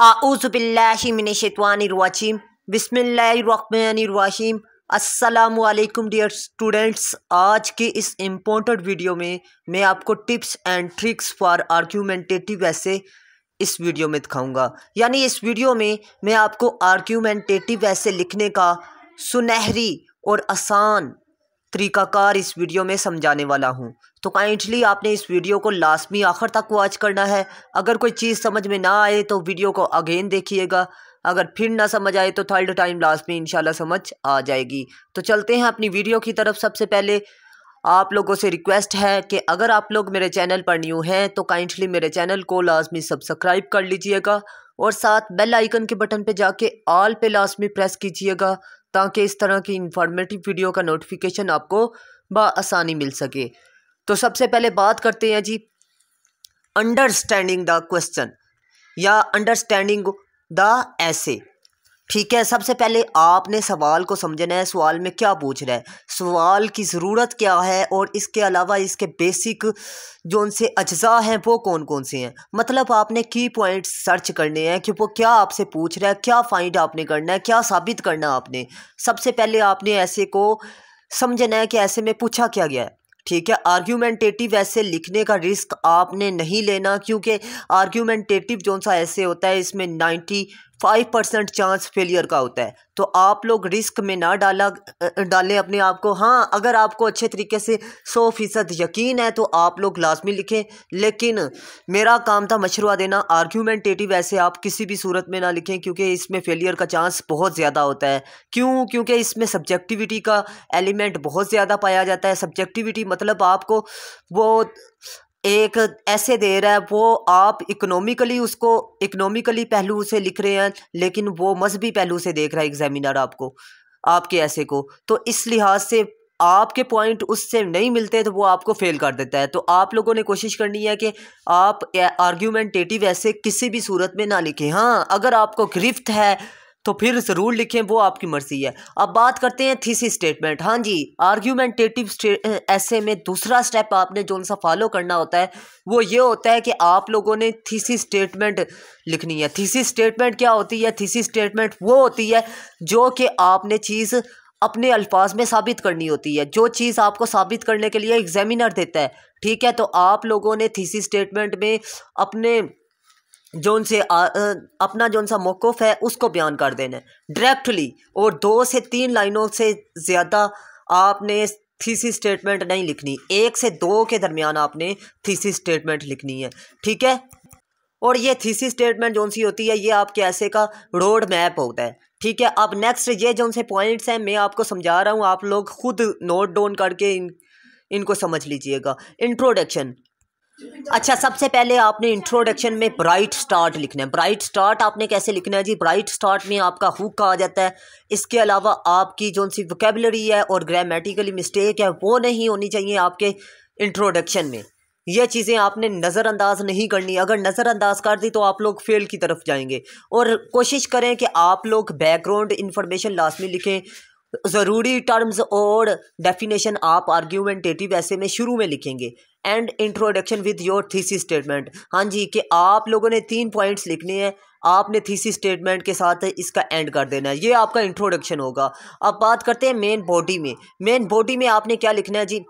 आउज़बिल्लिमिनशवानरवाचिम बिस्मिल्लाहिर्रहमानिर्रहीम अस्सलामुअलैकुम dear students आज के इस इम्पोर्टेंट वीडियो में मैं आपको tips and tricks for argumentative essay इस वीडियो में दिखाऊँगा। यानी इस वीडियो में मैं आपको आर्ग्यूमेंटेटिव ऐसे लिखने का सुनहरी और आसान तरीक़ाकार इस वीडियो में समझाने वाला हूँ। तो काइंडली आपने इस वीडियो को लाजमी आखिर तक वॉच करना है। अगर कोई चीज़ समझ में ना आए तो वीडियो को अगेन देखिएगा। अगर फिर ना समझ आए तो थर्ड टाइम लास्ट में इंशाल्लाह समझ आ जाएगी। तो चलते हैं अपनी वीडियो की तरफ़ सबसे पहले। आप लोगों से रिक्वेस्ट है कि अगर आप लोग मेरे चैनल पर न्यू हैं तो काइंडली मेरे चैनल को लाजमी सब्सक्राइब कर लीजिएगा और साथ बेल आइकन के बटन पे जाके ऑल पे लाजमी प्रेस कीजिएगा ताकि इस तरह की इंफॉर्मेटिव वीडियो का नोटिफिकेशन आपको बसानी मिल सके। तो सबसे पहले बात करते हैं जी अंडरस्टैंडिंग द क्वेश्चन या अंडरस्टैंडिंग द ऐसे ठीक है, सबसे पहले आपने सवाल को समझना है, सवाल में क्या पूछ रहा है, सवाल की ज़रूरत क्या है और इसके अलावा इसके बेसिक जो उनसे अज्जा हैं वो कौन कौन से हैं? मतलब आपने की पॉइंट सर्च करने हैं कि वो क्या आपसे पूछ रहा है, क्या फाइंड आपने करना है, क्या साबित करना आपने। सबसे पहले आपने ऐसे को समझना है कि ऐसे में पूछा क्या गया है। ठीक है आर्ग्यूमेंटेटिव ऐसे लिखने का रिस्क आपने नहीं लेना क्योंकि आर्ग्यूमेंटेटिव जो सा ऐसे होता है, इसमें ninety five percent chance failure का होता है। तो आप लोग रिस्क में ना डाला डालें अपने आप को। हाँ अगर आपको अच्छे तरीके से सौ फ़ीसद यकीन है तो आप लोग लाजमी लिखें। लेकिन मेरा काम था मशरुआ देना। आर्ग्यूमेंटेटिव ऐसे आप किसी भी सूरत में ना लिखें, क्योंकि इसमें फेलियर का चांस बहुत ज़्यादा होता है। क्यों? क्योंकि इसमें सब्जेक्टिविटी का एलिमेंट बहुत ज़्यादा पाया जाता है। सब्जेक्टिविटी मतलब आपको वो एक ऐसे दे रहा है, वो आप इकोनॉमिकली उसको इकोनॉमिकली पहलू से लिख रहे हैं, लेकिन वो मजहबी पहलू से देख रहा है एग्जामिनर आपको, आपके ऐसे को। तो इस लिहाज से आपके पॉइंट उससे नहीं मिलते तो वो आपको फेल कर देता है। तो आप लोगों ने कोशिश करनी है कि आप आर्ग्यूमेंटेटिव ऐसे किसी भी सूरत में ना लिखें। हाँ अगर आपको गिरफ्त है तो फिर ज़रूर लिखें, वो आपकी मर्ज़ी है। अब बात करते हैं थीसी स्टेटमेंट हाँ जी आर्ग्यूमेंटेटिव ऐसे में दूसरा स्टेप आपने जो सा फॉलो करना होता है, वो ये होता है कि आप लोगों ने थीसी स्टेटमेंट लिखनी है। थीसी स्टेटमेंट क्या होती है? थीसी स्टेटमेंट वो होती है जो कि आपने चीज़ अपने अल्फाज में साबित करनी होती है। जो चीज़ आपको साबित करने के लिए एग्जामिनर देता है, ठीक है? तो आप लोगों ने थीसी स्टेटमेंट में अपने जो उनसे अपना जो सा मौक़ है, उसको बयान कर देना। है डायरेक्टली और दो से तीन लाइनों से ज़्यादा आपने थीसी स्टेटमेंट नहीं लिखनी। एक से दो के दरमियान आपने थीसी स्टेटमेंट लिखनी है। ठीक है? और ये थीसी स्टेटमेंट जो सी होती है, ये आपके ऐसे का रोड मैप होता है। ठीक है? अब नेक्स्ट ये जो से पॉइंट्स हैं, मैं आपको समझा रहा हूँ, आप लोग खुद नोट डाउन करके इन, इनको समझ लीजिएगा। इंट्रोडक्शन अच्छा सबसे पहले आपने इंट्रोडक्शन में ब्राइट स्टार्ट लिखना है। ब्राइट स्टार्ट आपने कैसे लिखना है? जी ब्राइट स्टार्ट में आपका हुक आ जाता है। इसके अलावा आपकी जो सी वोकेबलरी है और ग्रामेटिकली मिस्टेक है, वो नहीं होनी चाहिए आपके इंट्रोडक्शन में। ये चीज़ें आपने नज़रअंदाज नहीं करनी। अगर नज़रअंदाज कर दी तो आप लोग फेल की तरफ़ जाएँगे। और कोशिश करें कि आप लोग बैकग्राउंड इन्फॉर्मेशन लास्ट में लिखें। ज़रूरी टर्म्स और डेफिनेशन आप आर्ग्यूमेंटेटिव ऐसे में शुरू में लिखेंगे। And introduction with your thesis statement हाँ जी, कि आप लोगों ने तीन पॉइंट्स लिखने हैं, आपने थीसी स्टेटमेंट के साथ इसका एंड कर देना है। ये आपका इंट्रोडक्शन होगा। अब बात करते हैं मेन बॉडी में। मेन बॉडी में आपने क्या लिखना है जी?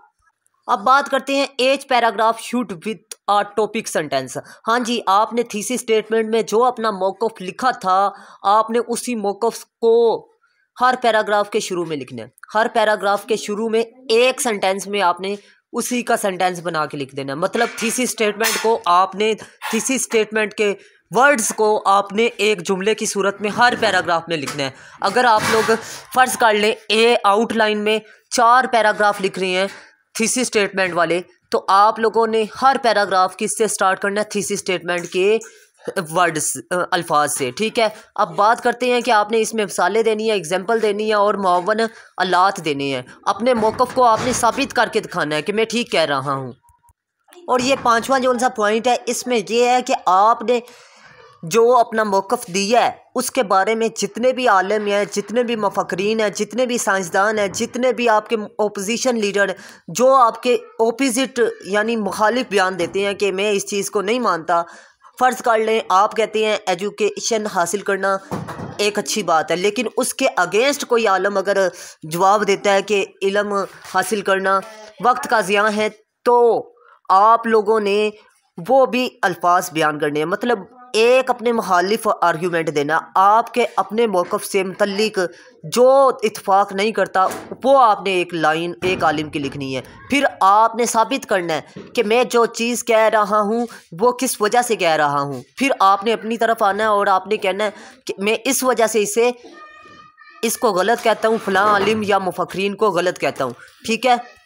अब बात करते हैं each paragraph should with a topic sentence हाँ जी, आपने थीसी स्टेटमेंट में जो अपना मौकफ लिखा था, आपने उसी मौकफ को हर पैराग्राफ के शुरू में लिखना है। हर पैराग्राफ के शुरू में एक सेंटेंस में आपने उसी का सेंटेंस बना के लिख देना। मतलब थीसी स्टेटमेंट को आपने थीसी स्टेटमेंट के वर्ड्स को आपने एक जुमले की सूरत में हर पैराग्राफ में लिखना है। अगर आप लोग फ़र्ज़ कर लें ए आउटलाइन में चार पैराग्राफ लिख रही हैं थीसी स्टेटमेंट वाले तो आप लोगों ने हर पैराग्राफ किससे स्टार्ट करना है? थीसी स्टेटमेंट के वर्ड्स अल्फाज से, ठीक है? अब बात करते हैं कि आपने इसमें मिसालें देनी है एग्जांपल देनी है और मावन अल्लात देने हैं। अपने मौक़ को आपने साबित करके दिखाना है कि मैं ठीक कह रहा हूँ। और ये पांचवा जो सा पॉइंट है, इसमें यह है कि आपने जो अपना मौक़ दिया है, उसके बारे में जितने भी आलम हैं, जितने भी मफकरीन हैं, जितने भी साइंसदान हैं, जितने भी आपके ओपोजिशन लीडर जो आपके ओपोजिट यानी मुखालिफ बयान देते हैं कि मैं इस चीज़ को नहीं मानता फ़र्ज़ कर लें, आप कहते हैं एजुकेशन हासिल करना एक अच्छी बात है, लेकिन उसके अगेंस्ट कोई आलम अगर जवाब देता है कि इलम हासिल करना वक्त का ज़िया है तो आप लोगों ने वो भी अल्फाज बयान करने हैं। मतलब एक अपने मुखालिफ आर्ग्यूमेंट देना। आपके अपने मौक़ से मतलब जो इतफाक़ नहीं करता, वो आपने एक लाइन, एक आलिम की लिखनी है। फिर आपने साबित करना है कि मैं जो चीज़ कह रहा हूँ, वो किस वजह से कह रहा हूँ। फिर आपने अपनी तरफ़ आना है और आपने कहना है कि मैं इस वजह से इसे, इसको गलत कहता हूँ, फ़लाँ आलिम या मुफक्रीन को गलत कहता हूँ। ठीक है?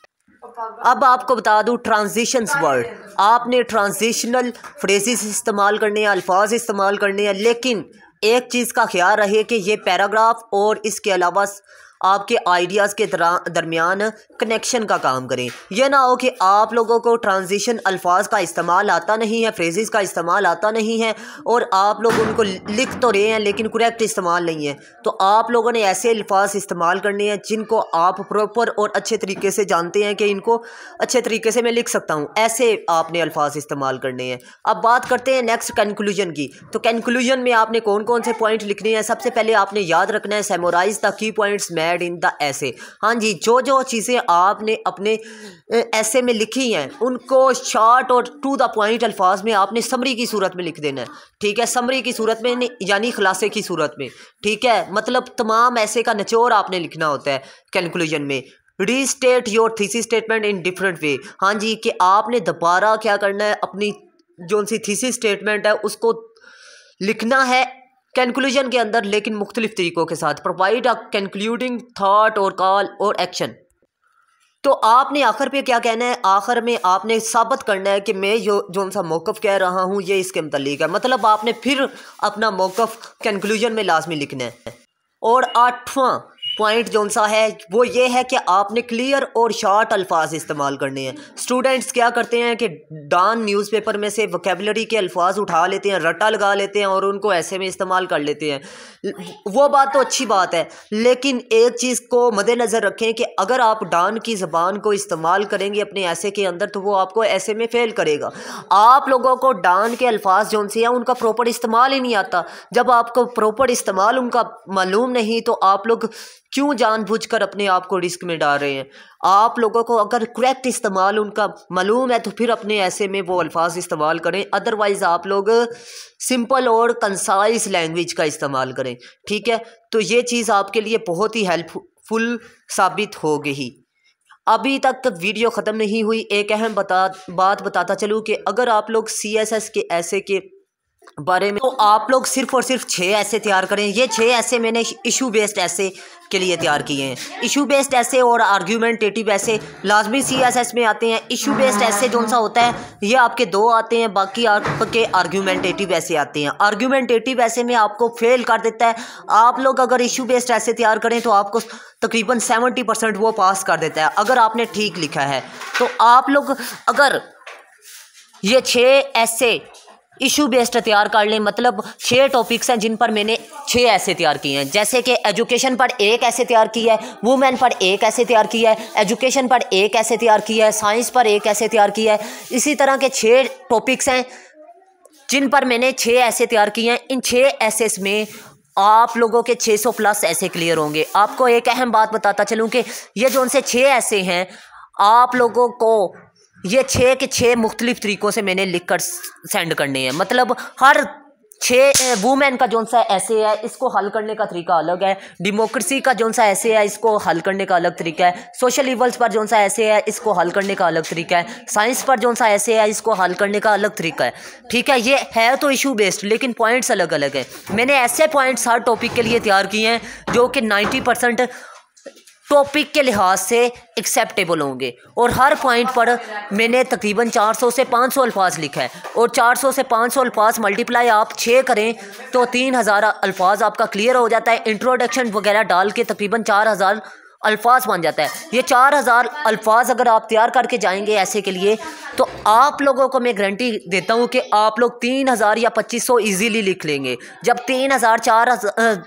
अब आपको बता दूँ ट्रांजिशंस वर्ड आपने ट्रांजिशनल फ्रेजेस इस्तेमाल करने हैं, अल्फाज इस्तेमाल करने हैं, लेकिन एक चीज़ का ख्याल रहे कि ये पैराग्राफ और इसके अलावा आपके आइडियाज़ के दरमियान कनेक्शन का काम करें। यह ना हो कि आप लोगों को ट्रांजिशन अल्फाज का इस्तेमाल आता नहीं है फ्रेजेस का इस्तेमाल आता नहीं है, और आप लोग उनको लिख तो रहे हैं, लेकिन करेक्ट इस्तेमाल नहीं है। तो आप लोगों ने ऐसे अल्फाज इस्तेमाल करने हैं जिनको आप प्रॉपर और अच्छे तरीके से जानते हैं कि इनको अच्छे तरीके से मैं लिख सकता हूँ। ऐसे आपने अल्फाज इस्तेमाल करने हैं। अब बात करते हैं नेक्स्ट कंक्लूजन की। तो कंक्लूजन में आपने कौन कौन से पॉइंट लिखने हैं? सबसे पहले आपने याद रखना है सेमोराइज द की पॉइंट्स मैं ऐड इन द ऐसे हाँ जी जो जो चीज़ें आपने अपने ऐसे में लिखी हैं, उनको शॉर्ट और टू द पॉइंट अल्फाज में आपने समरी की सूरत में लिख देना है। ठीक है? समरी की सूरत में, यानी खुलासे की सूरत में। ठीक है? मतलब तमाम ऐसे का निचोड़ आपने लिखना होता है कैलकुलेशन में। Restate your thesis statement in different way हाँ जी, कि आपने दोबारा क्या करना है, अपनी जो सी थीसी स्टेटमेंट है, उसको लिखना है कंक्लूजन के अंदर, लेकिन मुख्तलिफ़ तरीक़ों के साथ प्रोवाइड अ कंक्लूडिंग थाट और कॉल और एक्शन तो आपने आखिर पे क्या कहना है? आखिर में आपने साबित करना है कि मैं जो जो सा मौक़ कह रहा हूँ, ये इसके मतलब है। मतलब आपने फिर अपना मौक़ कंक्लूजन में लाजमी लिखना है। और आठवां पॉइंट जो सा है? वो ये है कि आपने क्लियर और शॉर्ट अल्फाज इस्तेमाल करने हैं। स्टूडेंट्स क्या करते हैं कि डॉन न्यूज़पेपर में से वोकेबलरी के अल्फाज उठा लेते हैं रट्टा लगा लेते हैं और उनको ऐसे में इस्तेमाल कर लेते हैं। वो बात तो अच्छी बात है लेकिन एक चीज़ को मद्देनज़र रखें कि अगर आप डॉन की ज़बान को इस्तेमाल करेंगे अपने ऐसे के अंदर तो वो आपको ऐसे में फ़ेल करेगा। आप लोगों को डॉन के अल्फाज जो से हैं उनका प्रॉपर इस्तेमाल ही नहीं आता। जब आपको प्रॉपर इस्तेमाल उनका मालूम नहीं तो आप लोग क्यों जानबूझकर अपने आप को रिस्क में डाल रहे हैं? आप लोगों को अगर करेक्ट इस्तेमाल उनका मालूम है तो फिर अपने ऐसे में वो अल्फाज इस्तेमाल करें। अदरवाइज़ आप लोग सिंपल और कंसाइज लैंग्वेज का इस्तेमाल करें। ठीक है? तो ये चीज़ आपके लिए बहुत ही हेल्पफुल साबित हो। गई अभी तक तक वीडियो ख़त्म नहीं हुई, एक अहम बता, बात बताता चलूँ कि अगर आप लोग सी एस एस के ऐसे के बारे में। तो आप लोग सिर्फ़ और सिर्फ़ छः ऐसे तैयार करें। ये छः ऐसे मैंने इशू बेस्ड ऐसे के लिए तैयार किए हैं। इशू बेस्ड ऐसे और आर्ग्यूमेंटेटिव ऐसे लाजमी सी एस एस में आते हैं। इशू बेस्ड ऐसे जो सा होता है? ये आपके दो आते हैं, बाकी आपके आर्ग्यूमेंटेटिव ऐसे आते हैं। आर्ग्यूमेंटेटिव ऐसे में आपको फेल कर देता है। आप लोग अगर इशू बेस्ड ऐसे तैयार करें तो आपको तकरीबन सेवेंटी परसेंट वो पास कर देता है, अगर आपने ठीक लिखा है। तो आप लोग अगर ये छः ऐसे इशू बेस्ड तैयार कर लें। मतलब छः टॉपिक्स हैं जिन पर मैंने छः ऐसे तैयार किए हैं। जैसे कि एजुकेशन पर एक ऐसे तैयार किया है वुमेन पर एक ऐसे तैयार किया है एजुकेशन पर एक ऐसे तैयार किया है साइंस पर एक ऐसे तैयार किया है। इसी तरह के छः टॉपिक्स हैं जिन पर मैंने छः ऐसे तैयार किए हैं। इन छः ऐसेस में आप लोगों के 600 प्लस ऐसे क्लियर होंगे। आपको एक अहम बात बताता चलूँ कि ये जो उनसे छः ऐसे हैं, आप लोगों को ये छः के छः मुख्तलिफ़ तरीक़ों से मैंने लिख कर सेंड करने हैं। मतलब हर छः वूमेन का जोन सा ऐसे है, इसको हल करने का तरीका अलग है। डेमोक्रेसी का जोन सा ऐसे है, इसको हल करने का अलग तरीका है। सोशल इवल्स पर जोन सा ऐसे है, इसको हल करने का अलग तरीका है। साइंस पर जोन सा ऐसे है, इसको हल करने का अलग तरीका है। ठीक है, ये है तो इशू बेस्ड लेकिन पॉइंट्स अलग अलग है। मैंने ऐसे पॉइंट्स हर टॉपिक के लिए तैयार किए हैं, जो कि नाइन्टी परसेंट टॉपिक के लिहाज से एक्सेप्टेबल होंगे। और हर पॉइंट पर मैंने तकरीबन 400 से 500 सौ अल्फाज लिखा है। और 400 से 500 सौ अल्फाज मल्टीप्लाई आप छः करें तो तीन हज़ार अल्फाज आपका क्लियर हो जाता है। इंट्रोडक्शन वगैरह डाल के तकरीबन चार हज़ार अल्फाज बन जाता है। ये चार हज़ार अल्फाज अगर आप तैयार करके जाएँगे ऐसे के लिए तो आप लोगों को मैं गारंटी देता हूँ कि आप लोग तीन हज़ार या पच्चीस सौ ईजीली लिख लेंगे। जब तीन हज़ार, चार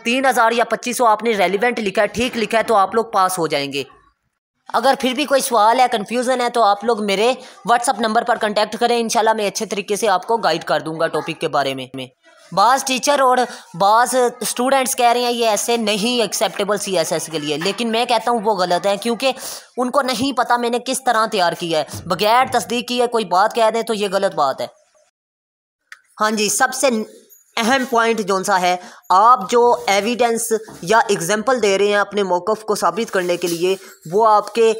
तीन हज़ार या पच्चीस सौ आपने रेलिवेंट लिखा है, ठीक लिखा है तो आप लोग पास हो जाएँगे। अगर फिर भी कोई सवाल है कन्फ्यूज़न है तो आप लोग मेरे व्हाट्सअप नंबर पर कांटेक्ट करें। इंशाल्लाह मैं अच्छे तरीके से आपको गाइड कर दूँगा टॉपिक के बारे में। बाज़ टीचर और बाज़ स्टूडेंट्स कह रहे हैं, ये ऐसे नहीं एक्सेप्टेबल सी एस एस के लिए. लेकिन मैं कहता हूँ, वो गलत है, क्योंकि उनको नहीं पता मैंने किस तरह तैयार किया है। बगैर तस्दीक की किए कोई बात कह दें तो ये गलत बात है। हाँ जी, सबसे अहम पॉइंट जो सा है? आप जो एविडेंस या एग्ज़ाम्पल दे रहे हैं अपने मौक़ को साबित करने के लिए, वो आपके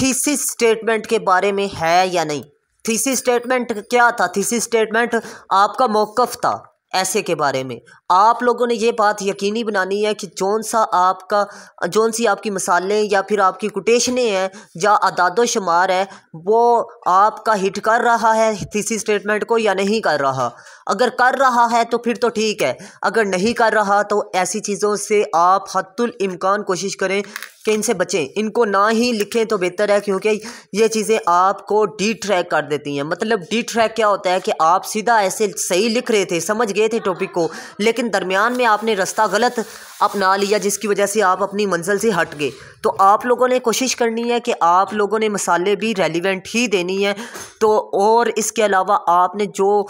थीसिस स्टेटमेंट के बारे में है या नहीं? थीसिस स्टेटमेंट क्या था? थीसी स्टेटमेंट आपका मौकफ था ऐसे के बारे में। आप लोगों ने ये बात यकीनी बनानी है कि जौन सा आपका, जौन सी आपकी मसालें या फिर आपकी कोटेशनें हैं या अदाद शुमार है, वो आपका हिट कर रहा है थीसी स्टेटमेंट को या नहीं कर रहा। अगर कर रहा है तो फिर तो ठीक है, अगर नहीं कर रहा तो ऐसी चीज़ों से आप हतुल इम्कान कोशिश करें कि इनसे बचें। इनको ना ही लिखें तो बेहतर है क्योंकि ये चीज़ें आपको डी ट्रैक कर देती हैं। मतलब डी ट्रैक क्या होता है कि आप सीधा ऐसे सही लिख रहे थे, समझ गए थे टॉपिक को, लेकिन दरमियान में आपने रास्ता गलत अपना लिया जिसकी वजह से आप अपनी मंजिल से हट गए। तो आप लोगों ने कोशिश करनी है कि आप लोगों ने मसाले भी रेलिवेंट ही देनी है। तो और इसके अलावा आपने जो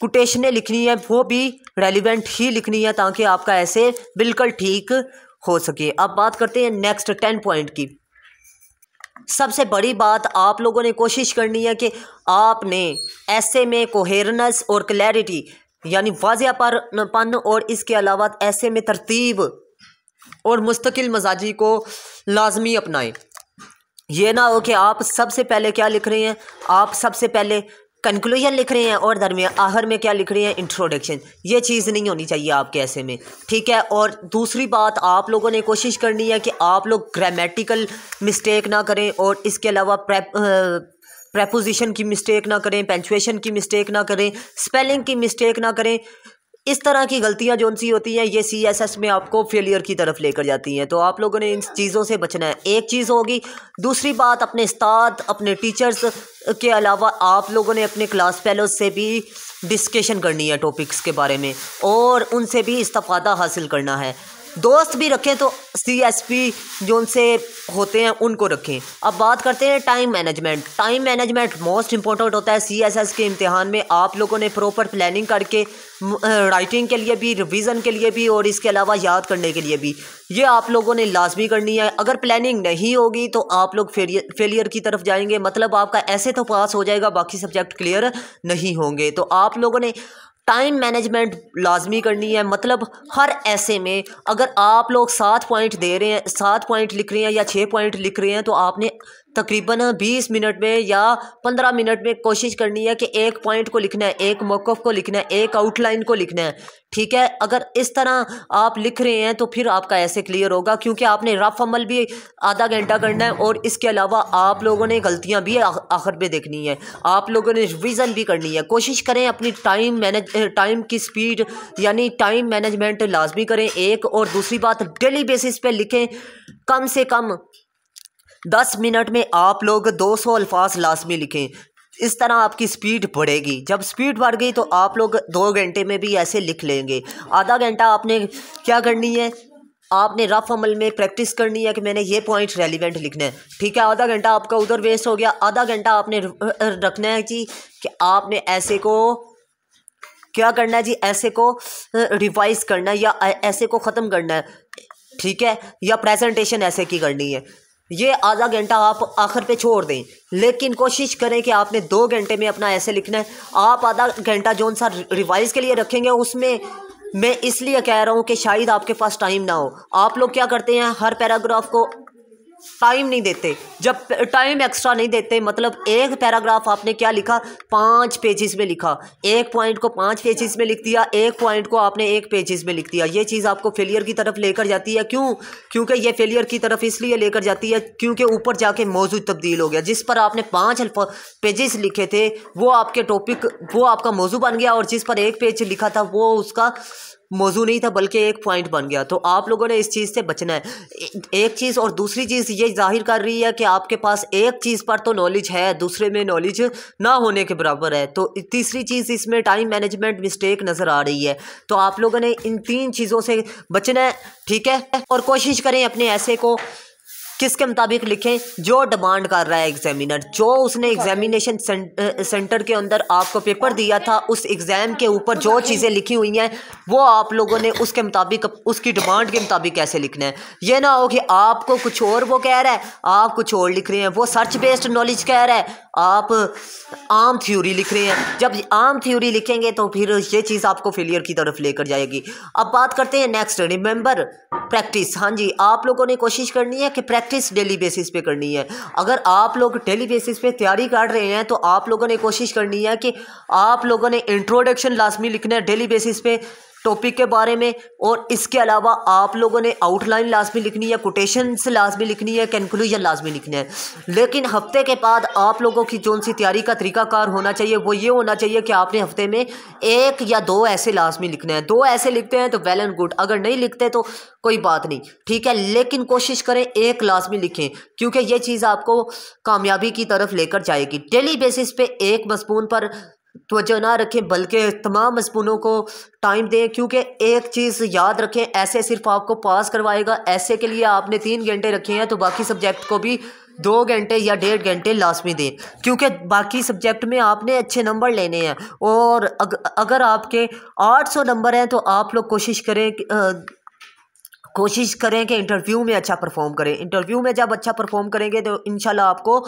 कोटेशनें लिखनी है, वो भी रेलिवेंट ही लिखनी है ताकि आपका ऐसे बिल्कुल ठीक हो सके। अब बात करते हैं नेक्स्ट टेन पॉइंट की। सबसे बड़ी बात आप लोगों ने कोशिश करनी है कि आपने ऐसे में कोहेरनेस और क्लैरिटी यानी वाजियापन और इसके अलावा ऐसे में तरतीब और मुस्तकिल मजाजी को लाजमी अपनाएँ। ये ना हो कि आप सबसे पहले क्या लिख रहे हैं? आप सबसे पहले कंक्लूजन लिख रहे हैं और दरमियान आखिर में क्या लिख रहे हैं? इंट्रोडक्शन ये चीज़ नहीं होनी चाहिए आपके ऐसे में, ठीक है? और दूसरी बात, आप लोगों ने कोशिश करनी है कि आप लोग ग्रामेटिकल मिस्टेक ना करें और इसके अलावा प्रपोजिशन की मिस्टेक ना करें पेंचुएशन की मिस्टेक ना करें स्पेलिंग की मिस्टेक ना करें। इस तरह की गलतियाँ जो सी होती हैं, ये सी एस एस में आपको फेलियर की तरफ़ लेकर जाती हैं। तो आप लोगों ने इन चीज़ों से बचना है। एक चीज़ होगी, दूसरी बात, अपने उस्ताद, अपने टीचर्स के अलावा आप लोगों ने अपने क्लास फेलोज से भी डिस्कशन करनी है टॉपिक्स के बारे में और उनसे भी इस्ता हासिल करना है। दोस्त भी रखें तो सी एस पी जो उनसे होते हैं, उनको रखें। अब बात करते हैं time management time management most important होता है सी एस एस के इम्तिहान में। आप लोगों ने प्रॉपर प्लानिंग करके राइटिंग के लिए भी रिवीजन के लिए भी, और इसके अलावा याद करने के लिए भी। ये आप लोगों ने लाजमी करनी है। अगर प्लानिंग नहीं होगी तो आप लोग फेलियर की तरफ़ जाएँगे। मतलब आपका ऐसे तो पास हो जाएगा, बाकी सब्जेक्ट क्लियर नहीं होंगे। तो आप लोगों ने टाइम मैनेजमेंट लाजमी करनी है। मतलब हर ऐसे में अगर आप लोग सात पॉइंट दे रहे हैं, सात पॉइंट लिख रहे हैं या छः पॉइंट लिख रहे हैं तो आपने तकरीबन बीस मिनट में या पंद्रह मिनट में कोशिश करनी है कि एक पॉइंट को लिखना है, एक मौक़ को लिखना है, एक आउटलाइन को लिखना है। ठीक है? अगर इस तरह आप लिख रहे हैं तो फिर आपका ऐसे क्लियर होगा क्योंकि आपने रफ अमल भी आधा घंटा करना है और इसके अलावा आप लोगों ने गलतियाँ भी आखिर में देखनी है। आप लोगों ने रिवीजन भी करनी है। कोशिश करें अपनी टाइम मैनेज टाइम की स्पीड यानी टाइम मैनेजमेंट लाजमी करें। एक और दूसरी बात डेली बेसिस पे लिखें, कम से कम दस मिनट में आप लोग दो सौ अल्फाज लाजमी लिखें। इस तरह आपकी स्पीड बढ़ेगी। जब स्पीड बढ़ गई तो आप लोग दो घंटे में भी ऐसे लिख लेंगे। आधा घंटा आपने क्या करनी है? आपने रफ अमल में प्रैक्टिस करनी है कि मैंने ये पॉइंट रेलिवेंट लिखना है। ठीक है, आधा घंटा आपका उधर वेस्ट हो गया। आधा घंटा आपने रखना है जी कि आपने ऐसे को क्या करना है जी? ऐसे को रिवाइज करना है या ऐसे को ख़त्म करना है। ठीक है, या प्रेजेंटेशन ऐसे की करनी है। ये आधा घंटा आप आखिर पे छोड़ दें। लेकिन कोशिश करें कि आपने दो घंटे में अपना ऐसे लिखना है। आप आधा घंटा जो सा रिवाइज के लिए रखेंगे, उसमें मैं इसलिए कह रहा हूँ कि शायद आपके पास टाइम ना हो। आप लोग क्या करते हैं? हर पैराग्राफ को टाइम नहीं देते। जब टाइम एक्स्ट्रा नहीं देते मतलब एक पैराग्राफ आपने क्या लिखा? पाँच पेजेस में लिखा। एक पॉइंट को पाँच पेजेस में लिख दिया, एक पॉइंट को आपने एक पेजेस में लिख दिया। ये चीज़ आपको फेलियर की तरफ़ लेकर जाती है। क्यों? क्योंकि ये फेलियर की तरफ़ इसलिए लेकर जाती है क्योंकि ऊपर जाके मौजूद तब्दील हो गया। जिस पर आपने पाँच पेजेस लिखे थे, वो आपके टॉपिक वो आपका मौजू बन गया और जिस पर एक पेज लिखा था, वो उसका मौजू नहीं था, बल्कि एक पॉइंट बन गया। तो आप लोगों ने इस चीज़ से बचना है। एक चीज़ और दूसरी चीज़ ये ज़ाहिर कर रही है कि आपके पास एक चीज़ पर तो नॉलेज है, दूसरे में नॉलेज ना होने के बराबर है। तो तीसरी चीज़ इसमें टाइम मैनेजमेंट मिस्टेक नज़र आ रही है। तो आप लोगों ने इन तीन चीज़ों से बचना है, ठीक है? और कोशिश करें अपने ऐसे को किसके मुताबिक लिखें जो डिमांड कर रहा है एग्जामिनर जो उसने एग्जामिनेशन सेंटर के अंदर आपको पेपर दिया था उस एग्ज़ाम के ऊपर जो चीज़ें लिखी हुई हैं वो आप लोगों ने उसके मुताबिक उसकी डिमांड के मुताबिक कैसे लिखना है। ये ना हो कि आपको कुछ और वो कह रहा है आप कुछ और लिख रहे हैं वो सर्च बेस्ड नॉलेज कह रहा है आप आम थ्योरी लिख रहे हैं। जब आम थ्योरी लिखेंगे तो फिर ये चीज़ आपको फेलियर की तरफ़ लेकर जाएगी। अब बात करते हैं नेक्स्ट रिमेंबर प्रैक्टिस हाँ जी आप लोगों ने कोशिश करनी है कि प्रैक्टिस डेली बेसिस पे करनी है। अगर आप लोग डेली बेसिस पे तैयारी कर रहे हैं तो आप लोगों ने कोशिश करनी है कि आप लोगों ने इंट्रोडक्शन लाजमी लिखना है डेली बेसिस पे। टॉपिक के बारे में, और इसके अलावा आप लोगों ने आउटलाइन लाजमी लिखनी है कोटेशन से लाजमी लिखनी है कंक्लूजन लाजमी लिखना है। लेकिन हफ़्ते के बाद आप लोगों की जो सी तैयारी का तरीकाकार होना चाहिए, वो ये होना चाहिए कि आपने हफ़्ते में एक या दो ऐसे लाजमी लिखने हैं। दो ऐसे लिखते हैं तो वेल एंड गुड अगर नहीं लिखते तो कोई बात नहीं, ठीक है? लेकिन कोशिश करें एक लाजमी लिखें, क्योंकि ये चीज़ आपको कामयाबी की तरफ़ लेकर जाएगी। डेली बेसिस पे एक मजमून पर तवज्जो ना रखें बल्कि तमाम मजमूनों को टाइम दें क्योंकि एक चीज़ याद रखें ऐसे सिर्फ़ आपको पास करवाएगा ऐसे के लिए आपने तीन घंटे रखे हैं तो बाकी सब्जेक्ट को भी दो घंटे या डेढ़ घंटे लाजमी दें। क्योंकि बाकी सब्जेक्ट में आपने अच्छे नंबर लेने हैं और अग, अगर आपके 800 नंबर हैं तो आप लोग कोशिश करें कोशिश करें कि इंटरव्यू में अच्छा परफॉर्म करें। इंटरव्यू में जब अच्छा परफॉर्म करेंगे तो इन आपको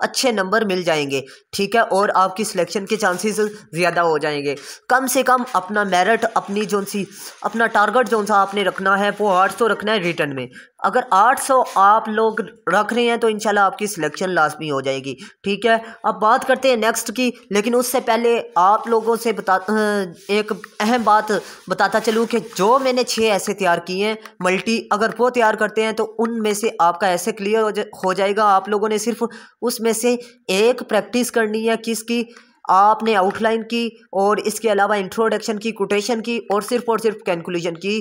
अच्छे नंबर मिल जाएँगे, ठीक है? और आपकी सिलेक्शन के चांसेस ज़्यादा हो जाएँगे। कम से कम अपना मेरिट अपनी जो सी, अपना टारगेट जो सा आपने रखना है, वो आठ सौ रखना है रिटर्न में। अगर 800 आप लोग रख रहे हैं तो इंशाल्लाह आपकी सिलेक्शन लाजमी हो जाएगी, ठीक है? अब बात करते हैं नेक्स्ट की, लेकिन उससे पहले आप लोगों से बता एक अहम बात बताता चलूँ कि जो मैंने छः ऐसे तैयार किए हैं मल्टी अगर वो तैयार करते हैं तो उनमें से आपका ऐसे क्लियर हो, जाएगा। आप लोगों ने सिर्फ़ उसमें से एक प्रैक्टिस करनी है किसकी आपने आउटलाइन की और इसके अलावा इंट्रोडक्शन की कोटेशन की और सिर्फ़ और सिर्फ़ कैलकुलेशन की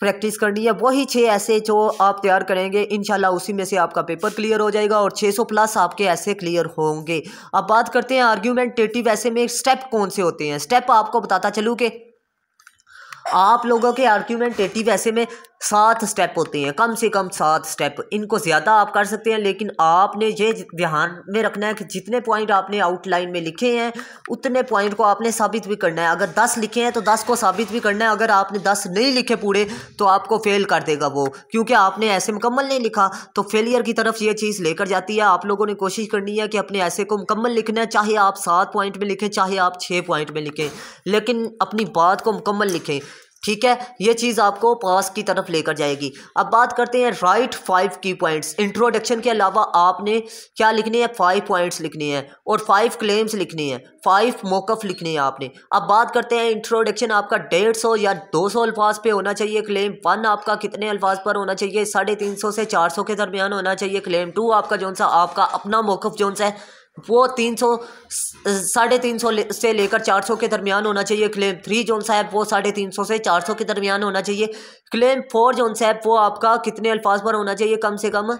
प्रैक्टिस करनी है। वही छः ऐसे जो आप तैयार करेंगे इन उसी में से आपका पेपर क्लियर हो जाएगा और 600 प्लस आपके ऐसे क्लियर होंगे। अब बात करते हैं आर्ग्यूमेंटेटिव ऐसे में स्टेप कौन से होते हैं? स्टेप आपको बताता चलूँ कि आप लोगों के आर्ग्यूमेंटेटिव ऐसे में सात स्टेप होते हैं, कम से कम सात स्टेप इनको ज़्यादा आप कर सकते हैं, लेकिन आपने ये ध्यान में रखना है कि जितने पॉइंट आपने आउटलाइन में लिखे हैं, उतने पॉइंट को आपने साबित भी करना है। अगर दस लिखे हैं तो दस को साबित भी करना है। अगर आपने दस नहीं लिखे पूरे तो आपको फेल कर देगा वो। क्योंकि आपने ऐसे मुकम्मल नहीं लिखा तो फेलियर की तरफ़ ये चीज़ लेकर जाती है। आप लोगों ने कोशिश करनी है कि अपने ऐसे को मुकम्मल लिखना है, चाहे आप सात पॉइंट में लिखें, चाहे आप छः पॉइंट में लिखें। लेकिन अपनी बात को मुकम्मल लिखें। ठीक है? ये चीज़ आपको पास की तरफ़ लेकर जाएगी। अब बात करते हैं write five key points introduction के अलावा आपने क्या लिखने हैं? फाइव पॉइंट्स लिखने हैं और फाइव क्लेम्स लिखने हैं। फाइव मोकफ लिखने हैं आपने। अब बात करते हैं इंट्रोडक्शन आपका डेढ़ सौ या दो सौ अल्फाज पे होना चाहिए क्लेम वन आपका कितने अल्फाज पर होना चाहिए? साढ़े तीन सौ से चार सौ के दरमियान होना चाहिए क्लेम टू आपका जौन सा आपका अपना मोकफ जौन सा है वो तीन सौ साढ़े तीन सौ से लेकर चार सौ के दरमियान होना चाहिए। क्लेम थ्री जोन साहब वो साढ़े तीन सौ से चार सौ के दरमियान होना चाहिए। क्लेम फोर जोन साहब वो आपका कितने अल्फाज पर होना चाहिए? कम से कम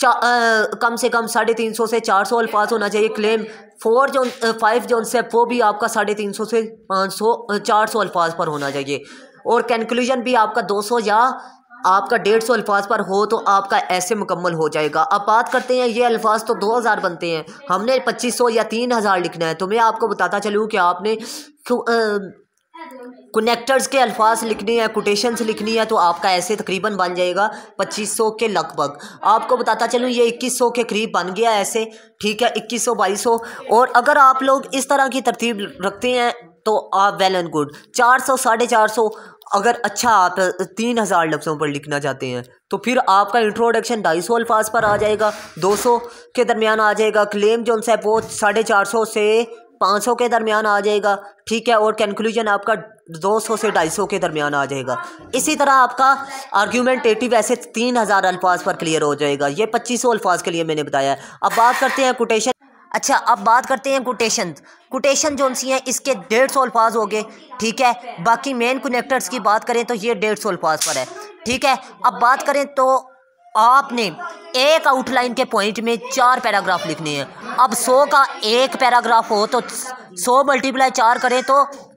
चा, आ, कम से कम साढ़े तीन सौ से चार सौ अल्फाज होना चाहिए। Claim four zone five zone से वो भी आपका साढ़े तीन सौ से पाँच सौ चार सौ अल्फाज पर होना चाहिए। और कंक्लूजन भी आपका दो सौ या आपका डेढ़ सौ अल्फाज पर हो तो आपका ऐसे मुकम्मल हो जाएगा। अब बात करते हैं, ये अल्फाज तो दो हज़ार बनते हैं। हमने पच्चीस सौ या तीन हज़ार लिखना है। तो मैं आपको बताता चलूँ कि आपने कनेक्टर्स के अल्फाज लिखने हैं कोटेशंस लिखनी है तो आपका ऐसे तकरीबन बन जाएगा पच्चीस सौ के लगभग। आपको बताता चलूँ, ये इक्कीस सौ के करीब बन गया ऐसे। ठीक है, इक्कीस सौ और अगर आप लोग इस तरह की तरतीब रखते हैं तो आप वेल एंड गुड चार सौ, साढ़े चार सौ अगर अच्छा आप तीन हज़ार लफ्ज़ों पर लिखना चाहते हैं तो फिर आपका इंट्रोडक्शन ढाई सौ अल्फाज पर आ जाएगा, दो सौ के दरमियान आ जाएगा क्लेम जो है वो साढ़े चार सौ से पाँच सौ के दरमियान आ जाएगा, ठीक है, और कंक्लूजन आपका दो सौ से ढाई सौ के दरमियान आ जाएगा। इसी तरह आपका आर्ग्यूमेंटेटिव ऐसे तीन हज़ार अल्फाज पर क्लियर हो जाएगा, ये पच्चीस सौ अल्फाज के लिए मैंने बताया अब बात करते हैं कोटेशन अच्छा अब बात करते हैं कोटेशन कोटेशन जो सी हैं, इसके डेढ़ सौ अल्फाज हो गए, ठीक है? बाकी मेन कनेक्टर्स की बात करें तो ये डेढ़ सौ अल्फाज पर है, ठीक है? अब बात करें तो आपने एक आउटलाइन के पॉइंट में चार पैराग्राफ लिखने हैं। अब सौ का एक पैराग्राफ हो तो सौ मल्टीप्लाई चार करें तो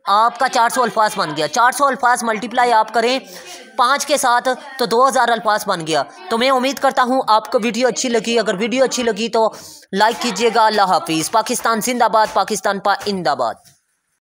आपका चार सौ अल्फाज बन गया। चार सौ अल्फाज मल्टीप्लाई आप करें, पाँच के साथ तो दो हज़ार अल्फाज बन गया। तो मैं उम्मीद करता हूँ आपको वीडियो अच्छी लगी। अगर वीडियो अच्छी लगी तो लाइक कीजिएगा। अल्लाह हाफिज़। पाकिस्तान जिंदाबाद, पाकिस्तान पा इंदाबाद।